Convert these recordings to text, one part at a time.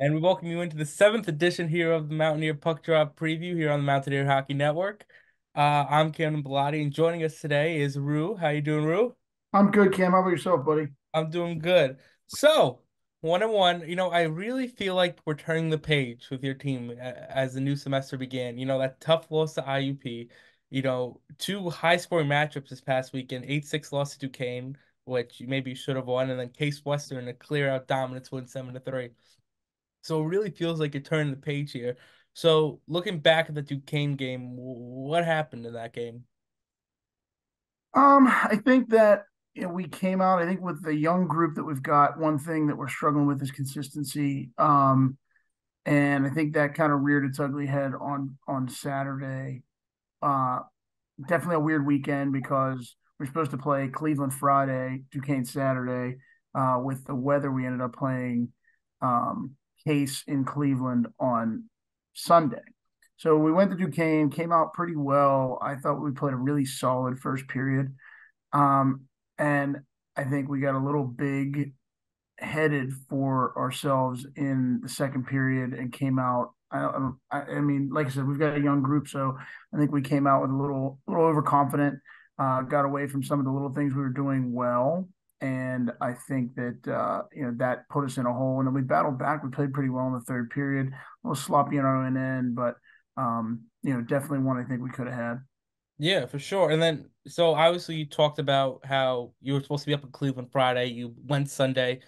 And we welcome you into the seventh edition here of the Mountaineer Puck Drop Preview here on the Mountaineer Hockey Network. Uh, I'm Camden Bilotti, and joining us today is Rew. How you doing, Rew? I'm good, Cam. How about yourself, buddy? I'm doing good. So, one and one, you know, I really feel like we're turning the page with your team as the new semester began. You know, that tough loss to IUP, you know, two high scoring matchups this past weekend 8 6 loss to Duquesne, which maybe you should have won, and then Case Western, a clear out dominance win 7 to 3. So it really feels like you're turning the page here. So looking back at the Duquesne game, what happened in that game? Um, I think that you know, we came out. I think with the young group that we've got, one thing that we're struggling with is consistency. Um, and I think that kind of reared its ugly head on on Saturday. Uh, definitely a weird weekend because we're supposed to play Cleveland Friday, Duquesne Saturday. Uh, with the weather, we ended up playing um, case in Cleveland on Sunday. So we went to Duquesne, came out pretty well. I thought we played a really solid first period. Um, and I think we got a little big headed for ourselves in the second period and came out. I, I, I, mean, like I said, we've got a young group, so I think we came out with a little, little overconfident. Uh, got away from some of the little things we were doing well, and I think that uh, you know that put us in a hole. And then we battled back. We played pretty well in the third period. A little sloppy on our own end, but um, you know, definitely one I think we could have had. Yeah, for sure. And then, so obviously, you talked about how you were supposed to be up in Cleveland Friday. You went Sunday.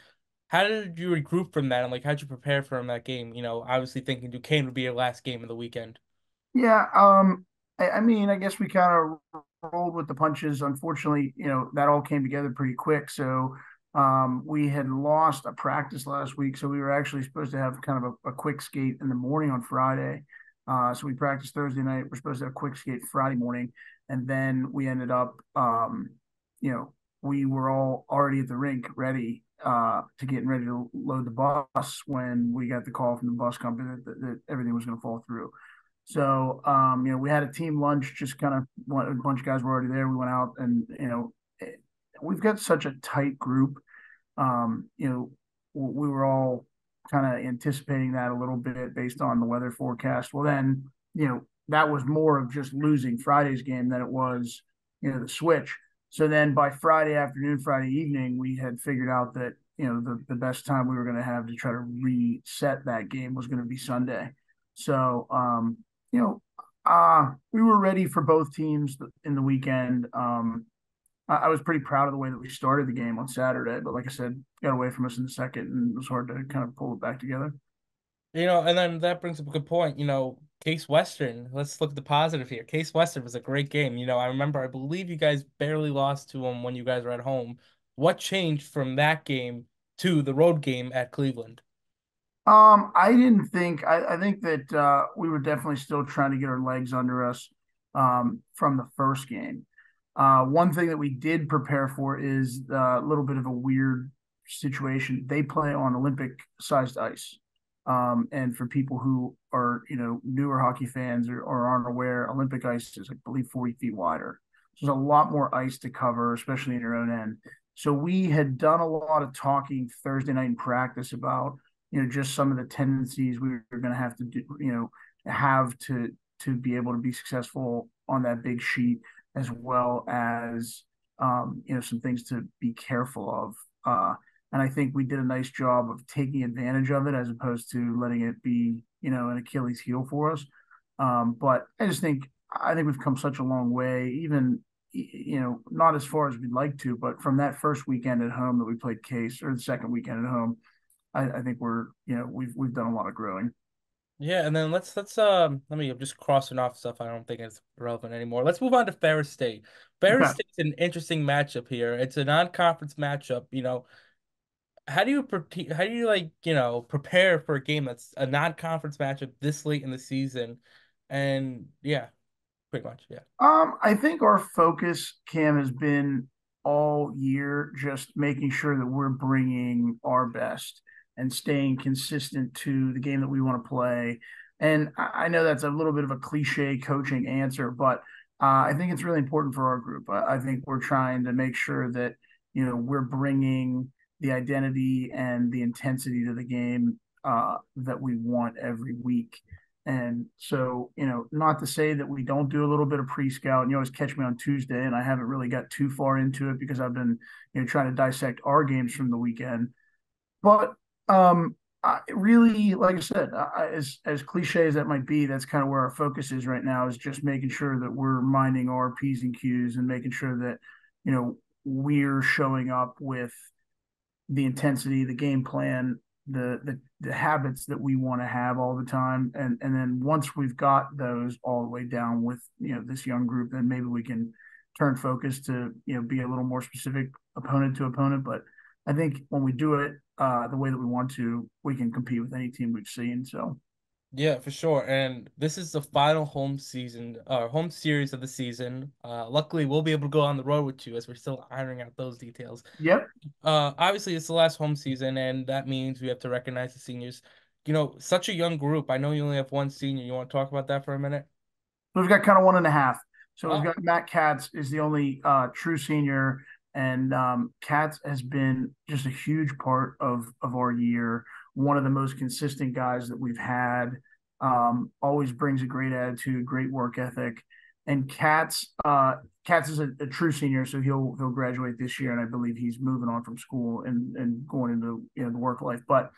How did you regroup from that, and like, how'd you prepare for that game? You know, obviously thinking Duquesne would be your last game of the weekend. Yeah, um, I, I mean, I guess we kind of rolled with the punches. Unfortunately, you know, that all came together pretty quick. So um, we had lost a practice last week. So we were actually supposed to have kind of a, a quick skate in the morning on Friday. Uh, so we practiced Thursday night. We're supposed to have a quick skate Friday morning. And then we ended up, um, you know, we were all already at the rink ready uh, to getting ready to load the bus when we got the call from the bus company that, that, that everything was going to fall through. So, um, you know, we had a team lunch, just kind of a bunch of guys were already there. We went out and, you know, we've got such a tight group. Um, you know, we were all kind of anticipating that a little bit based on the weather forecast. Well, then, you know, that was more of just losing Friday's game than it was, you know, the switch. So then by Friday afternoon, Friday evening, we had figured out that, you know, the, the best time we were going to have to try to reset that game was going to be Sunday. So, um, you know, uh, we were ready for both teams in the weekend. Um, I, I, was pretty proud of the way that we started the game on Saturday, but like I said, got away from us in the second, and it was hard to kind of pull it back together. You know, and then that brings up a good point. You know, Case Western. Let's look at the positive here. Case Western was a great game. You know, I remember, I believe you guys barely lost to them when you guys were at home. What changed from that game to the road game at Cleveland? Um, I didn't think. I, I think that uh, we were definitely still trying to get our legs under us um, from the first game. Uh, one thing that we did prepare for is a little bit of a weird situation. They play on Olympic-sized ice, um, and for people who are you know newer hockey fans or, or aren't aware, Olympic ice is I believe forty feet wider. So there's a lot more ice to cover, especially in your own end. So we had done a lot of talking Thursday night in practice about you know just some of the tendencies we were going to have to do you know have to to be able to be successful on that big sheet as well as um, you know some things to be careful of uh, and i think we did a nice job of taking advantage of it as opposed to letting it be you know an achilles heel for us. Um, but i just think i think we've come such a long way even you know not as far as we'd like to but from that first weekend at home that we played case or the second weekend at home I, I think we're you know we've we've done a lot of growing. Yeah, and then let's let's um let me I'm just crossing off stuff I don't think it's relevant anymore. Let's move on to Ferris State. Ferris okay. State's an interesting matchup here. It's a non-conference matchup. You know, how do you how do you like you know prepare for a game that's a non-conference matchup this late in the season? And yeah, pretty much yeah. Um, I think our focus, Cam, has been all year just making sure that we're bringing our best and staying consistent to the game that we want to play. And I know that's a little bit of a cliche coaching answer, but uh, I think it's really important for our group. I think we're trying to make sure that you know we're bringing the identity and the intensity to the game uh, that we want every week. And so, you know, not to say that we don't do a little bit of pre-scout, and you always catch me on Tuesday, and I haven't really got too far into it because I've been, you know, trying to dissect our games from the weekend. But um, I really, like I said, I, as as cliche as that might be, that's kind of where our focus is right now. Is just making sure that we're minding our p's and q's and making sure that, you know, we're showing up with the intensity, the game plan, the the, the habits that we want to have all the time and and then once we've got those all the way down with you know this young group then maybe we can turn focus to you know be a little more specific opponent to opponent but i think when we do it uh the way that we want to we can compete with any team we've seen so yeah, for sure. And this is the final home season, uh, home series of the season. Uh, luckily, we'll be able to go on the road with you as we're still ironing out those details. Yep. Uh, obviously, it's the last home season, and that means we have to recognize the seniors. You know, such a young group. I know you only have one senior. You want to talk about that for a minute? We've got kind of one and a half. So we've got Matt Katz is the only uh, true senior, and um, Katz has been just a huge part of of our year one of the most consistent guys that we've had. Um, always brings a great attitude, great work ethic. And Katz, uh, Katz is a, a, true senior, so he'll he'll graduate this year, and I believe he's moving on from school and and going into you know the work life. But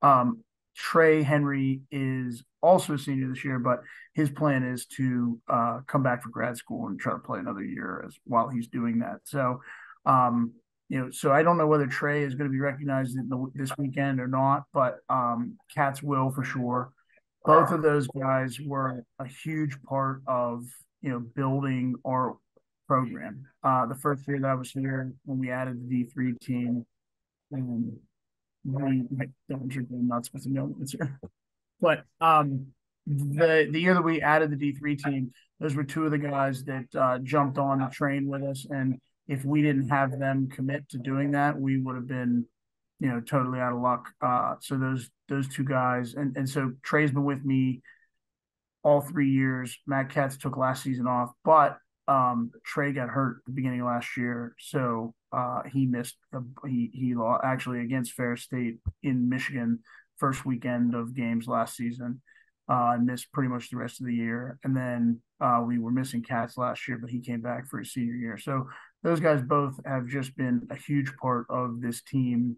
um, Trey Henry is also a senior this year, but his plan is to uh, come back for grad school and try to play another year as while he's doing that. So um, you know, so I don't know whether Trey is going to be recognized the, this weekend or not, but um, Katz will for sure. Both of those guys were a huge part of you know building our program. Uh, the first year that I was here, when we added the D three team, we don't. I'm not supposed to know answer, but um, the the year that we added the D three team, those were two of the guys that uh, jumped on the train with us and if we didn't have them commit to doing that, we would have been, you know, totally out of luck. Uh, so those those two guys, and and so Trey's been with me all three years. Matt Katz took last season off, but um, Trey got hurt at the beginning of last year, so uh, he missed the he he lost actually against Ferris State in Michigan first weekend of games last season. Uh, missed pretty much the rest of the year. And then uh, we were missing Katz last year, but he came back for his senior year. So those guys both have just been a huge part of this team,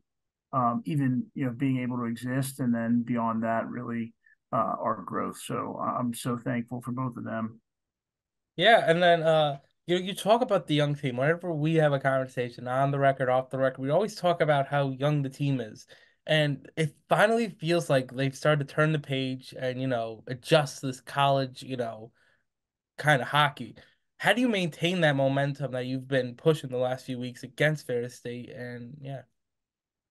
um, even you know being able to exist, and then beyond that, really uh, our growth. So uh, I'm so thankful for both of them. Yeah, and then uh, you you talk about the young team. Whenever we have a conversation on the record, off the record, we always talk about how young the team is. And it finally feels like they've started to turn the page and, you know, adjust this college, you know, kind of hockey how do you maintain that momentum that you've been pushing the last few weeks against Ferris State? And yeah.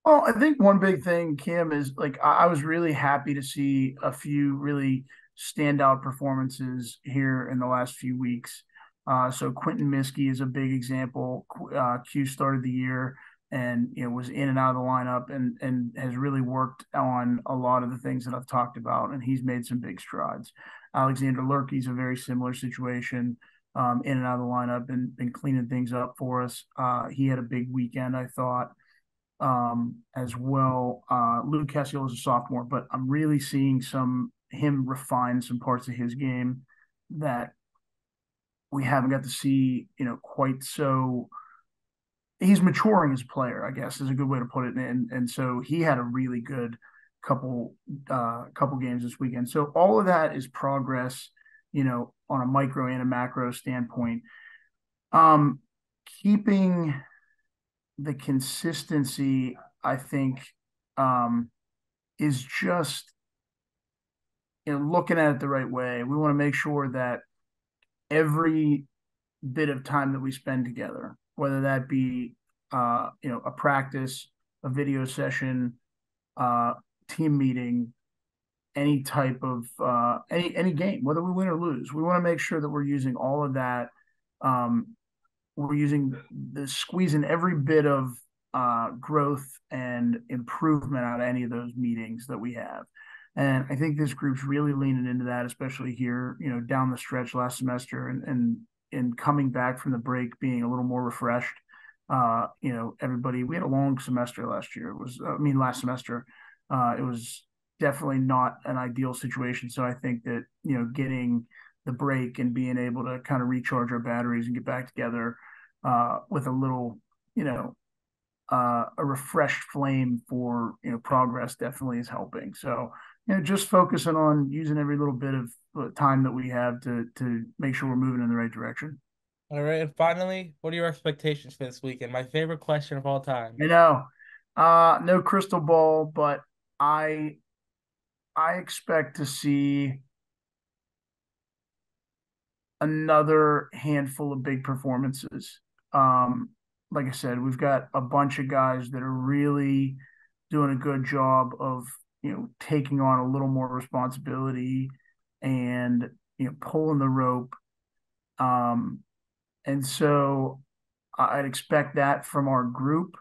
Well, I think one big thing, Cam, is like I was really happy to see a few really standout performances here in the last few weeks. Uh, so Quentin Miskey is a big example. Uh, Q started the year and you know was in and out of the lineup and and has really worked on a lot of the things that I've talked about, and he's made some big strides. Alexander Lurkey's a very similar situation um, in and out of the lineup and been cleaning things up for us. Uh, he had a big weekend, I thought, um, as well. Uh, Luke Kessiel is a sophomore, but I'm really seeing some him refine some parts of his game that we haven't got to see, you know, quite so. He's maturing as a player, I guess, is a good way to put it. And and so he had a really good couple uh couple games this weekend. So all of that is progress you know, on a micro and a macro standpoint. Um, keeping the consistency, I think, um, is just you know looking at it the right way. We want to make sure that every bit of time that we spend together, whether that be uh, you know a practice, a video session, uh, team meeting, any type of uh, any any game, whether we win or lose. We want to make sure that we're using all of that. Um, we're using the squeezing every bit of uh, growth and improvement out of any of those meetings that we have. And I think this group's really leaning into that, especially here, you know, down the stretch last semester and and and coming back from the break being a little more refreshed. Uh, you know, everybody we had a long semester last year. It was I mean last semester. Uh, it was definitely not an ideal situation. So I think that you know getting the break and being able to kind of recharge our batteries and get back together uh, with a little you know uh, a refreshed flame for you know progress definitely is helping. So you know just focusing on using every little bit of uh, time that we have to to make sure we're moving in the right direction. All right, and finally, what are your expectations for this weekend? My favorite question of all time. You know, uh, no crystal ball, but I I expect to see another handful of big performances. Um, like I said, we've got a bunch of guys that are really doing a good job of you know taking on a little more responsibility and you know pulling the rope. Um, and so I'd expect that from our group,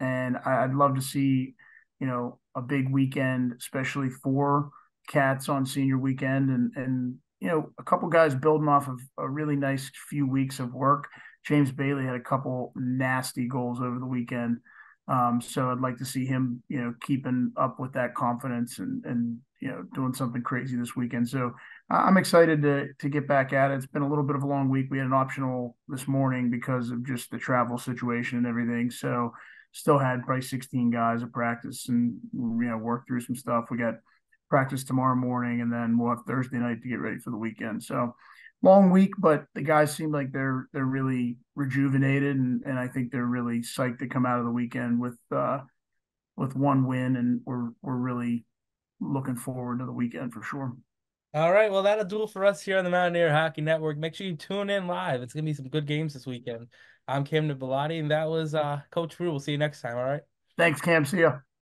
and I'd love to see you know a big weekend, especially for Katz on senior weekend, and and you know a couple guys building off of a really nice few weeks of work. James Bailey had a couple nasty goals over the weekend. Um, so I'd like to see him, you know, keeping up with that confidence and and you know doing something crazy this weekend. So I'm excited to to get back at it. It's been a little bit of a long week. We had an optional this morning because of just the travel situation and everything. So still had probably 16 guys at practice and you know work through some stuff. We got practice tomorrow morning and then we'll have Thursday night to get ready for the weekend. So long week, but the guys seem like they're they're really rejuvenated and, and I think they're really psyched to come out of the weekend with uh with one win and we're we're really looking forward to the weekend for sure. All right, well that'll do it for us here on the Mountaineer Hockey Network. Make sure you tune in live. It's gonna be some good games this weekend. I'm Camden Bilotti, and that was uh, Coach Rew. We'll see you next time. All right. Thanks, Cam. See ya.